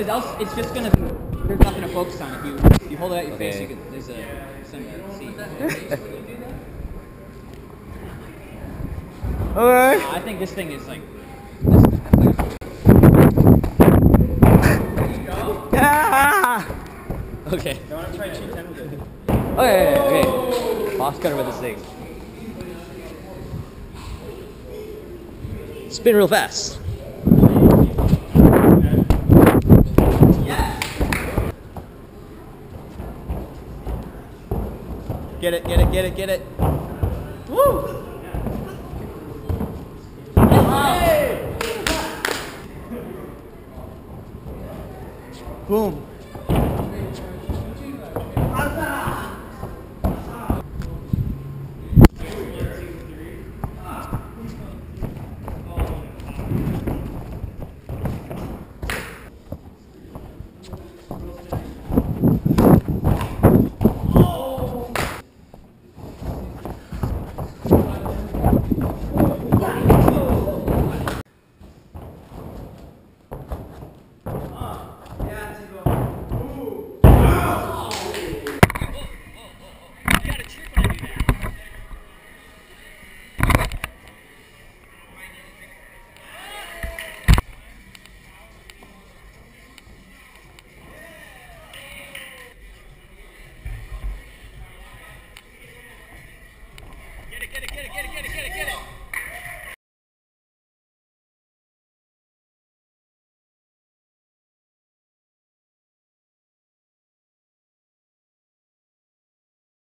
Because else, it's just gonna. There's nothing to focus on. If you if you hold it at your face, you can. There's a something to see. Okay. I think this thing is like. Ah. Okay. You want to try two ten with it? Okay, okay. Boss cutter with this thing. Spin real fast. Get it, get it, get it, get it. Woo! Boom. Thank